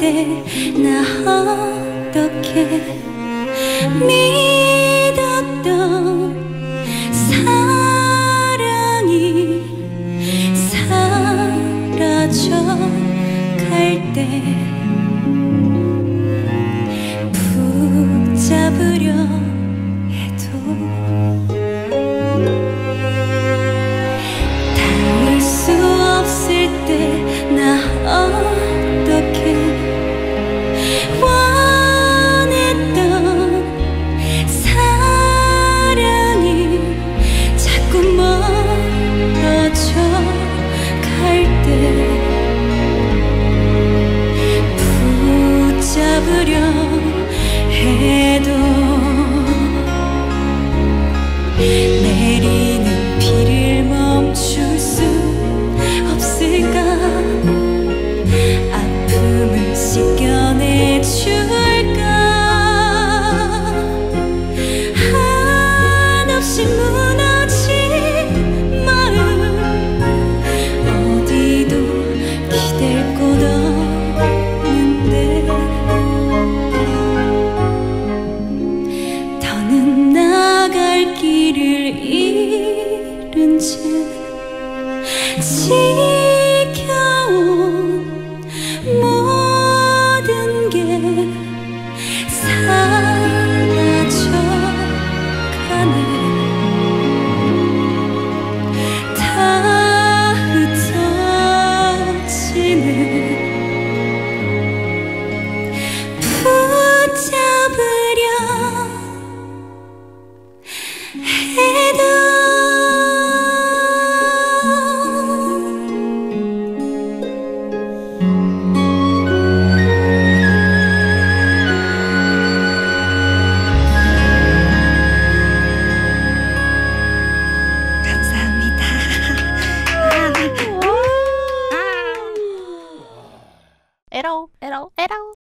건데 나 어떻게 믿었던 사랑이 사라져 갈때 人间。情 at all, at all.